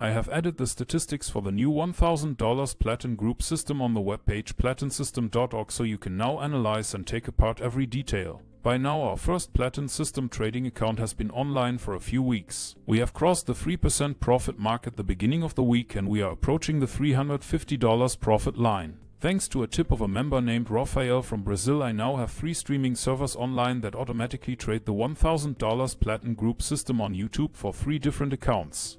I have added the statistics for the new $1000 Platin Group system on the webpage platinsystem.org so you can now analyze and take apart every detail. By now our first Platin System trading account has been online for a few weeks. We have crossed the 3% profit mark at the beginning of the week and we are approaching the $350 profit line. Thanks to a tip of a member named Rafael from Brazil I now have three streaming servers online that automatically trade the $1000 Platin Group system on YouTube for three different accounts.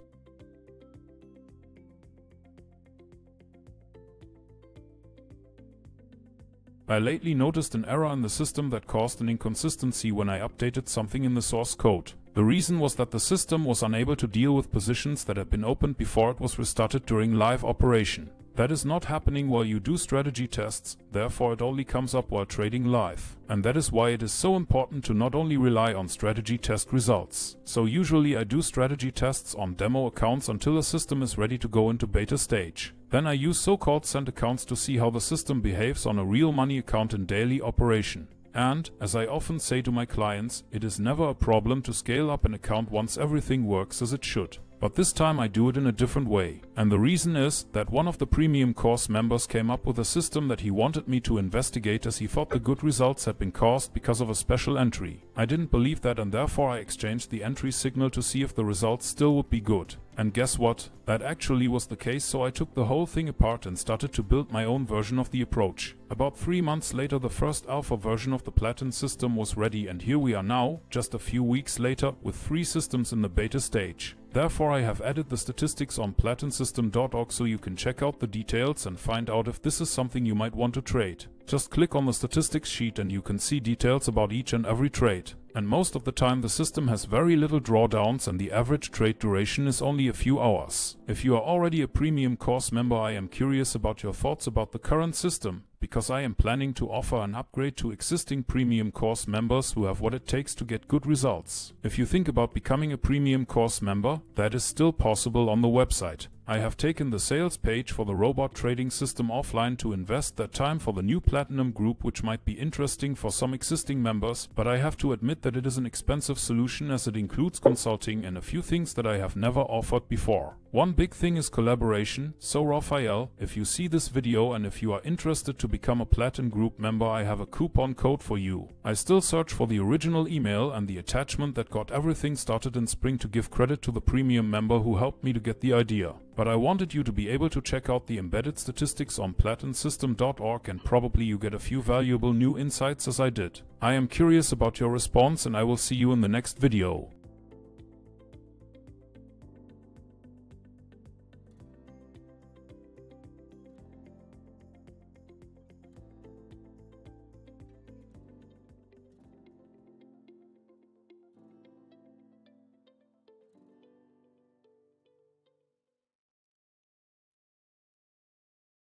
I lately noticed an error in the system that caused an inconsistency when I updated something in the source code. The reason was that the system was unable to deal with positions that had been opened before it was restarted during live operation. That is not happening while you do strategy tests, therefore it only comes up while trading live. And that is why it is so important to not only rely on strategy test results. So usually I do strategy tests on demo accounts until a system is ready to go into beta stage. Then I use so-called Cent accounts to see how the system behaves on a real money account in daily operation. And, as I often say to my clients, it is never a problem to scale up an account once everything works as it should. But this time I do it in a different way. And the reason is that one of the premium course members came up with a system that he wanted me to investigate as he thought the good results had been caused because of a special entry. I didn't believe that and therefore I exchanged the entry signal to see if the results still would be good. And guess what? That actually was the case so I took the whole thing apart and started to build my own version of the approach. About three months later the first alpha version of the Platin system was ready and here we are now, just a few weeks later, with three systems in the beta stage. Therefore I have added the statistics on platinsystem.org so you can check out the details and find out if this is something you might want to trade. Just click on the statistics sheet and you can see details about each and every trade. And most of the time the system has very little drawdowns and the average trade duration is only a few hours. If you are already a premium course member I am curious about your thoughts about the current system because I am planning to offer an upgrade to existing premium course members who have what it takes to get good results. If you think about becoming a premium course member, that is still possible on the website. I have taken the sales page for the robot trading system offline to invest that time for the new platinum group which might be interesting for some existing members, but I have to admit that it is an expensive solution as it includes consulting and a few things that I have never offered before. One big thing is collaboration, so Rafael, if you see this video and if you are interested to become a Platin Group member I have a coupon code for you. I still search for the original email and the attachment that got everything started in spring to give credit to the premium member who helped me to get the idea. But I wanted you to be able to check out the embedded statistics on platinsystem.org and probably you get a few valuable new insights as I did. I am curious about your response and I will see you in the next video.